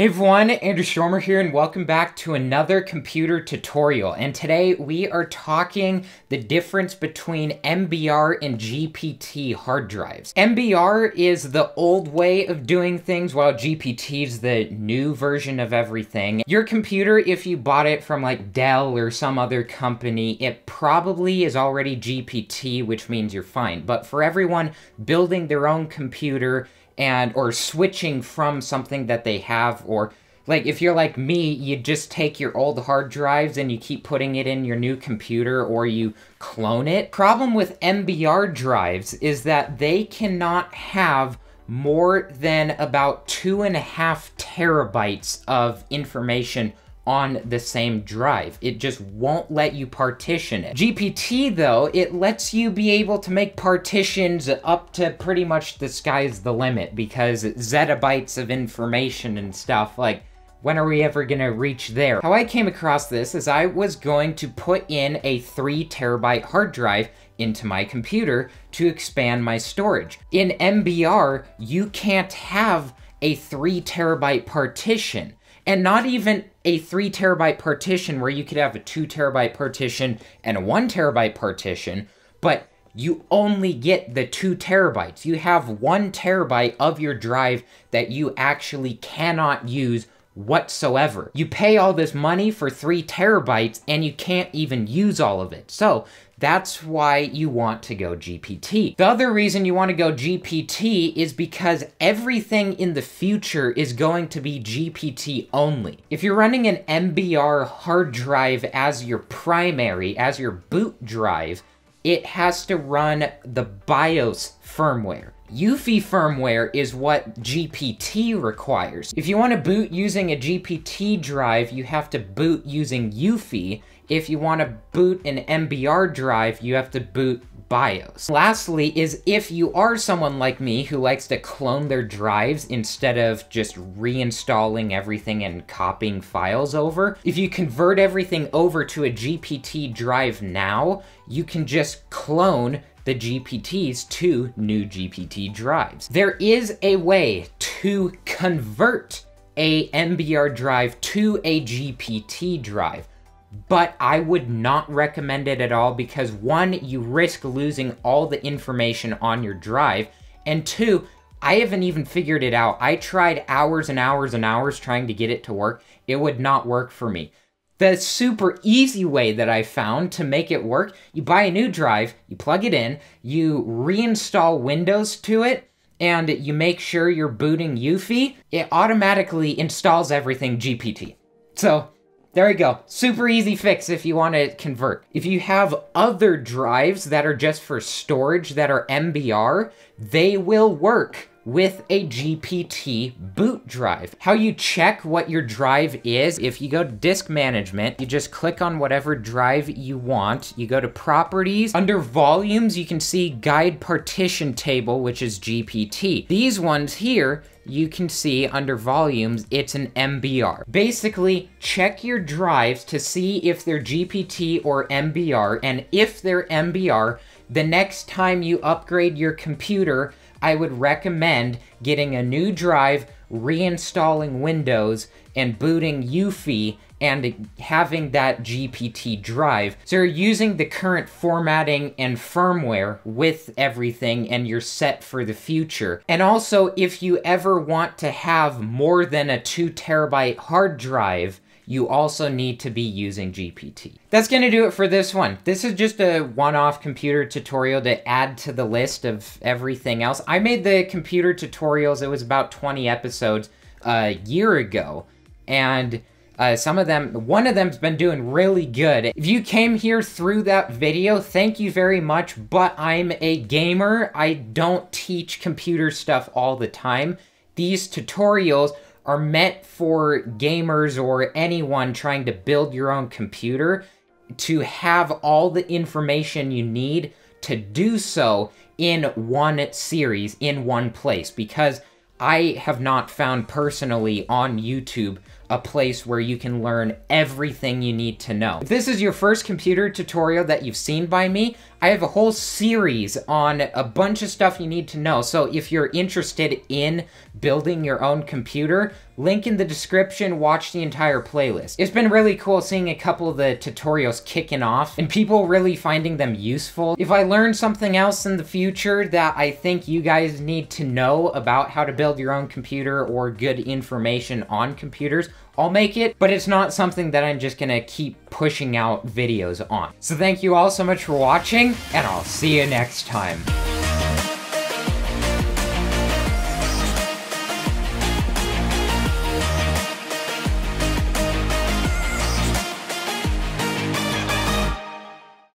Hey everyone, Andrew Stormer here and welcome back to another computer tutorial. And today we are talking the difference between MBR and GPT hard drives. MBR is the old way of doing things while GPT is the new version of everything. Your computer, if you bought it from like Dell or some other company, it probably is already GPT, which means you're fine. But for everyone building their own computer, and or switching from something that they have or like if you're like me you just take your old hard drives and you keep putting it in your new computer or you clone it. Problem with mbr drives is that they cannot have more than about two and a half terabytes of information on the same drive. It just won't let you partition it. GPT, though, it lets you be able to make partitions up to pretty much the sky's the limit because zettabytes of information and stuff, like, when are we ever gonna reach there? How I came across this is I was going to put in a 3 terabyte hard drive into my computer to expand my storage. In MBR, you can't have a 3 terabyte partition and not even a three terabyte partition where you could have a two terabyte partition and a one terabyte partition, but you only get the two terabytes. You have one terabyte of your drive that you actually cannot use whatsoever. You pay all this money for three terabytes and you can't even use all of it. So that's why you want to go GPT. The other reason you want to go GPT is because everything in the future is going to be GPT only. If you're running an MBR hard drive as your primary, as your boot drive, it has to run the BIOS firmware. UEFI firmware is what GPT requires. If you want to boot using a GPT drive, you have to boot using UEFI. If you want to boot an MBR drive, you have to boot BIOS. Lastly is if you are someone like me who likes to clone their drives instead of just reinstalling everything and copying files over, if you convert everything over to a GPT drive now, you can just clone the GPTs to new GPT drives. There is a way to convert a MBR drive to a GPT drive, but I would not recommend it at all because one, you risk losing all the information on your drive, and two, I haven't even figured it out. I tried hours and hours and hours trying to get it to work. It would not work for me. The super easy way that I found to make it work, you buy a new drive, you plug it in, you reinstall Windows to it, and you make sure you're booting UEFI, it automatically installs everything GPT. So, there you go. Super easy fix if you want to convert. If you have other drives that are just for storage that are MBR, they will work with a GPT boot drive. How you check what your drive is, if you go to disk management, you just click on whatever drive you want. You go to properties. Under volumes, you can see GUID partition table, which is GPT. These ones here, you can see under volumes, it's an MBR. Basically, check your drives to see if they're GPT or MBR, and if they're MBR, the next time you upgrade your computer, I would recommend getting a new drive, reinstalling Windows, and booting UEFI and having that GPT drive. So you're using the current formatting and firmware with everything and you're set for the future. And also, if you ever want to have more than a two terabyte hard drive, you also need to be using GPT. That's to do it for this one. This is just a one-off computer tutorial to add to the list of everything else. I made the computer tutorials, it was about 20 episodes a year ago, and uh, some of them, one of them's been doing really good. If you came here through that video, thank you very much, but I'm a gamer. I don't teach computer stuff all the time. These tutorials are meant for gamers or anyone trying to build your own computer to have all the information you need to do so in one series, in one place, because I have not found personally on YouTube a place where you can learn everything you need to know. If this is your first computer tutorial that you've seen by me, I have a whole series on a bunch of stuff you need to know. So if you're interested in building your own computer, link in the description, watch the entire playlist. It's been really cool seeing a couple of the tutorials kicking off and people really finding them useful. If I learn something else in the future that I think you guys need to know about how to build your own computer or good information on computers, I'll make it, but it's not something that I'm just gonna keep pushing out videos on. So thank you all so much for watching, and I'll see you next time.